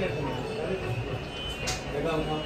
这是你们的权